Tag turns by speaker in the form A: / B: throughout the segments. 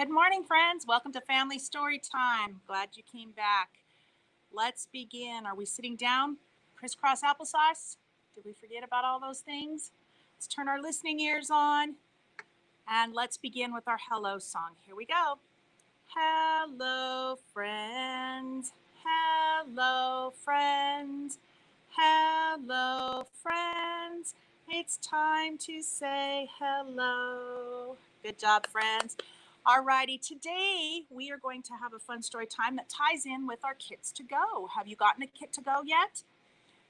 A: Good morning, friends. Welcome to Family Story Time. Glad you came back. Let's begin. Are we sitting down? Crisscross applesauce? Did we forget about all those things? Let's turn our listening ears on and let's begin with our hello song. Here we go. Hello, friends. Hello, friends. Hello, friends. It's time to say hello. Good job, friends. Alrighty, today we are going to have a fun story time that ties in with our kits to go. Have you gotten a kit to go yet?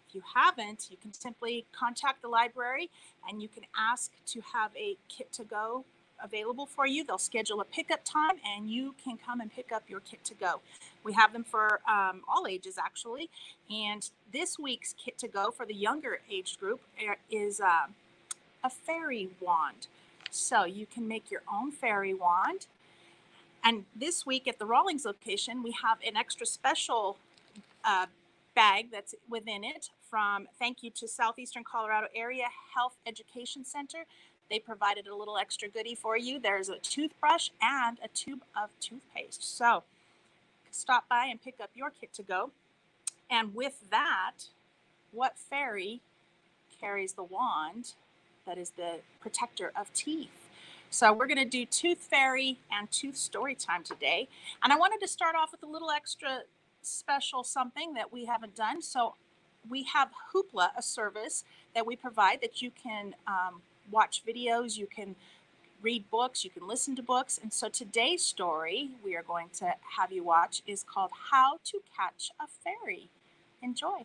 A: If you haven't, you can simply contact the library and you can ask to have a kit to go available for you. They'll schedule a pickup time and you can come and pick up your kit to go. We have them for um, all ages actually. And this week's kit to go for the younger age group uh, is uh, a fairy wand. So you can make your own fairy wand. And this week at the Rawlings location, we have an extra special uh, bag that's within it from thank you to Southeastern Colorado Area Health Education Center. They provided a little extra goodie for you. There's a toothbrush and a tube of toothpaste. So stop by and pick up your kit to go. And with that, what fairy carries the wand that is the protector of teeth. So we're going to do Tooth Fairy and Tooth Story Time today. And I wanted to start off with a little extra special something that we haven't done. So we have Hoopla, a service that we provide that you can um, watch videos, you can read books, you can listen to books. And so today's story we are going to have you watch is called How to Catch a Fairy. Enjoy.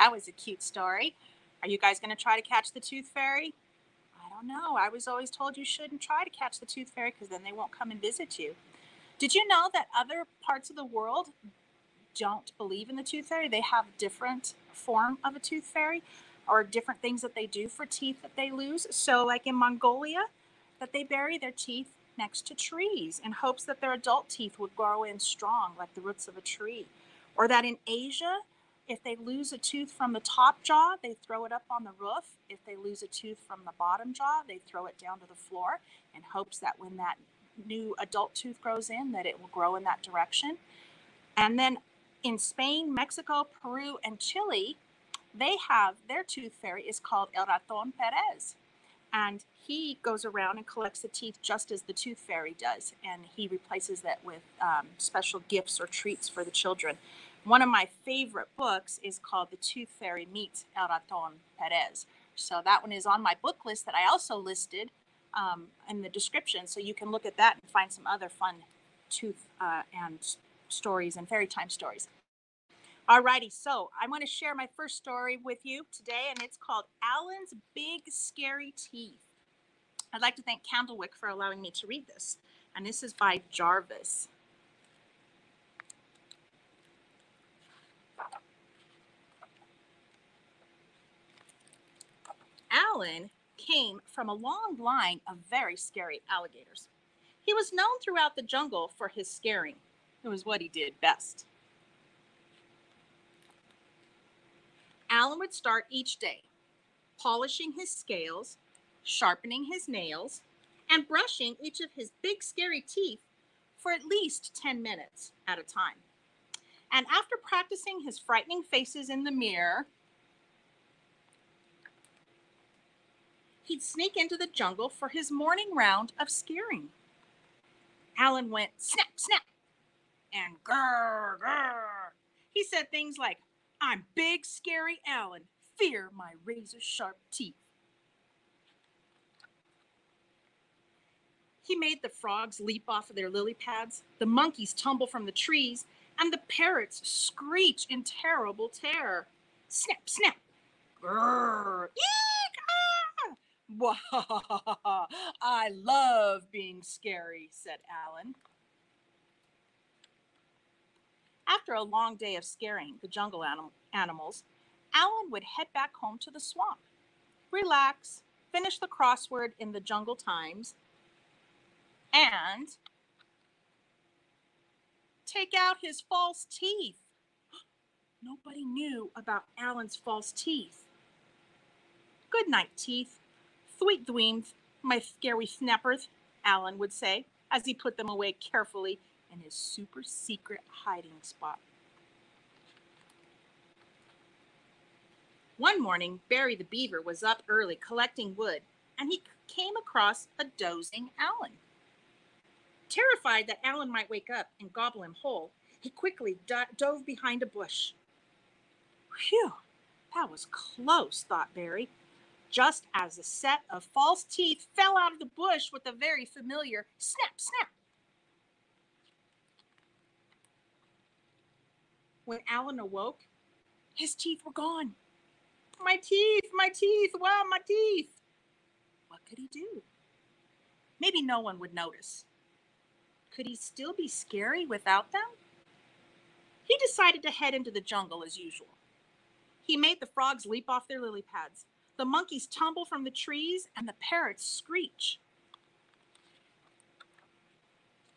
A: That was a cute story. Are you guys going to try to catch the tooth fairy? I don't know. I was always told you shouldn't try to catch the tooth fairy because then they won't come and visit you. Did you know that other parts of the world don't believe in the tooth fairy? They have different form of a tooth fairy or different things that they do for teeth that they lose. So like in Mongolia, that they bury their teeth next to trees in hopes that their adult teeth would grow in strong like the roots of a tree. Or that in Asia, if they lose a tooth from the top jaw, they throw it up on the roof. If they lose a tooth from the bottom jaw, they throw it down to the floor in hopes that when that new adult tooth grows in, that it will grow in that direction. And then in Spain, Mexico, Peru, and Chile, they have their tooth fairy is called El Raton Perez. And he goes around and collects the teeth just as the tooth fairy does. And he replaces that with um, special gifts or treats for the children. One of my favorite books is called The Tooth Fairy Meets El Raton Perez. So that one is on my book list that I also listed um, in the description. So you can look at that and find some other fun tooth uh, and stories and fairy time stories. Alrighty, so I want to share my first story with you today, and it's called Alan's Big Scary Teeth. I'd like to thank Candlewick for allowing me to read this, and this is by Jarvis. Alan came from a long line of very scary alligators. He was known throughout the jungle for his scaring. It was what he did best. Alan would start each day polishing his scales, sharpening his nails, and brushing each of his big scary teeth for at least 10 minutes at a time. And after practicing his frightening faces in the mirror, he'd sneak into the jungle for his morning round of scaring. Alan went snap, snap, and grr, grr. He said things like, I'm big, scary Alan. Fear my razor sharp teeth. He made the frogs leap off of their lily pads, the monkeys tumble from the trees, and the parrots screech in terrible terror. Snap, snap. Grrr. Ah! I love being scary, said Alan. After a long day of scaring the jungle anim- animals, Alan would head back home to the swamp, relax, finish the crossword in the Jungle Times, and take out his false teeth. Nobody knew about Alan's false teeth. Good night, teeth. Sweet dreams, my scary snappers, Alan would say as he put them away carefully in his super secret hiding spot. One morning, Barry the Beaver was up early collecting wood, and he came across a dozing Alan. Terrified that Alan might wake up and gobble him whole, he quickly do- dove behind a bush. Phew, that was close, thought Barry, just as a set of false teeth fell out of the bush with a very familiar snap, snap. When Alan awoke, his teeth were gone. My teeth, my teeth, wow, my teeth. What could he do? Maybe no one would notice. Could he still be scary without them? He decided to head into the jungle as usual. He made the frogs leap off their lily pads, the monkeys tumble from the trees, and the parrots screech.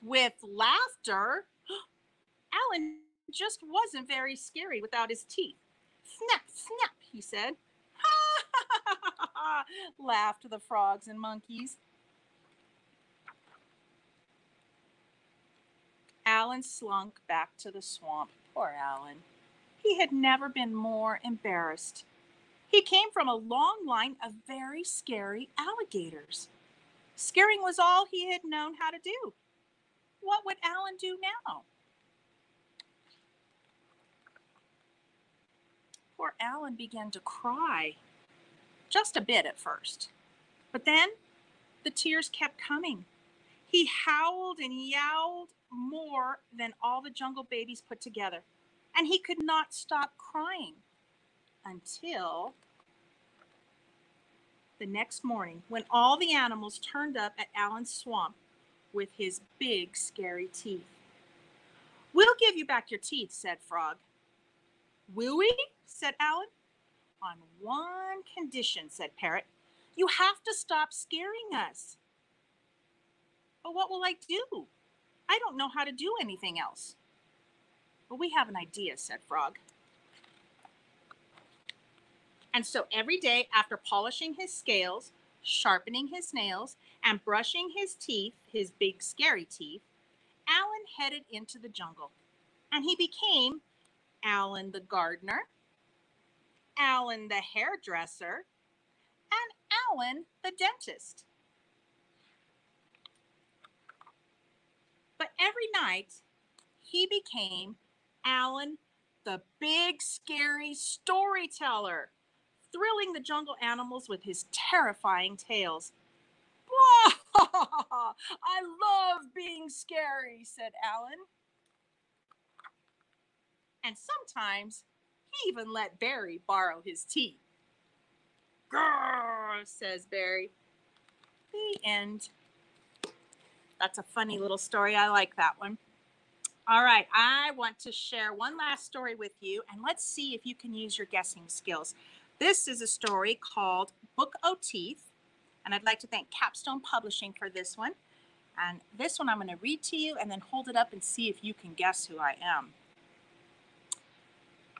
A: With laughter, Alan just wasn't very scary without his teeth. Snap, snap, he said. Ha laughed the frogs and monkeys. Alan slunk back to the swamp. Poor Alan. He had never been more embarrassed. He came from a long line of very scary alligators. Scaring was all he had known how to do. What would Alan do now? poor Alan began to cry. Just a bit at first. But then the tears kept coming. He howled and yowled more than all the jungle babies put together, and he could not stop crying. Until the next morning when all the animals turned up at Alan's swamp with his big, scary teeth. We'll give you back your teeth, said Frog. Will we? said Alan. On one condition, said Parrot. You have to stop scaring us. But what will I do? I don't know how to do anything else. But we have an idea, said Frog. And so every day after polishing his scales, sharpening his nails, and brushing his teeth, his big scary teeth, Alan headed into the jungle. And he became Alan the gardener, Alan the hairdresser, and Alan the dentist. But every night he became Alan the big scary storyteller thrilling the jungle animals with his terrifying tales. I love being scary, said Alan. And sometimes he even let Barry borrow his teeth. Grrr, says Barry. The end. That's a funny little story. I like that one. All right, I want to share one last story with you, and let's see if you can use your guessing skills. This is a story called Book o' Teeth, and I'd like to thank Capstone Publishing for this one. And this one I'm going to read to you and then hold it up and see if you can guess who I am.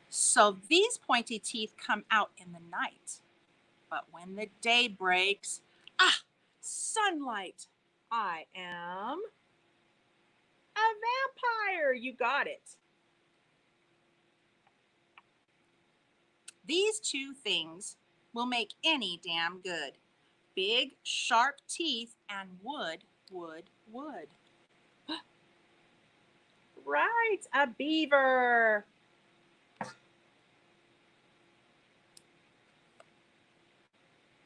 A: So these pointy teeth come out in the night, but when the day breaks, ah, sunlight, I am a vampire. You got it. These two things will make any dam good. Big, sharp teeth and wood, wood, wood. right, a beaver.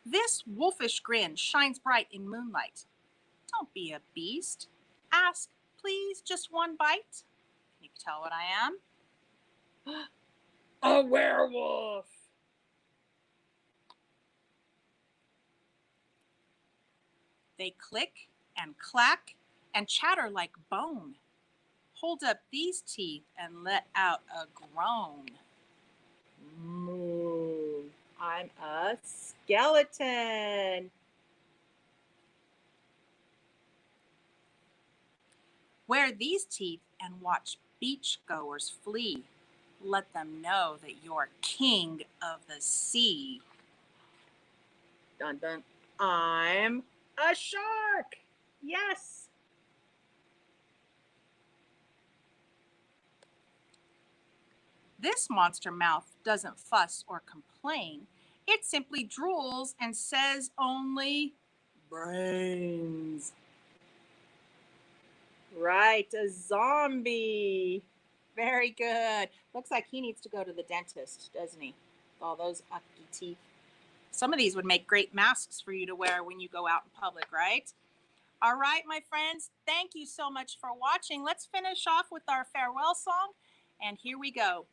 A: This wolfish grin shines bright in moonlight. Don't be a beast. Ask, please, just one bite. Can you tell what I am? a werewolf. They click and clack and chatter like bone. Hold up these teeth and let out a groan. Moo. I'm a skeleton. Wear these teeth and watch beachgoers flee. Let them know that you're king of the sea. Dun dun. I'm a shark. Yes. This monster mouth doesn't fuss or complain. It simply drools and says only brains. Right, a zombie. Very good. Looks like he needs to go to the dentist, doesn't he? All those ugly teeth. Some of these would make great masks for you to wear when you go out in public, right? All right, my friends, thank you so much for watching. Let's finish off with our farewell song. And here we go.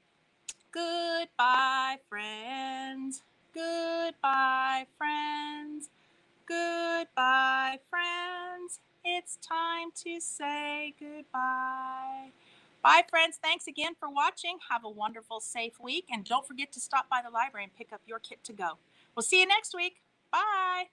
A: Goodbye, friends. Goodbye, friends. Goodbye, friends. It's time to say goodbye. Bye, friends. Thanks again for watching. Have a wonderful, safe week. And don't forget to stop by the library and pick up your kit to go. We'll see you next week. Bye.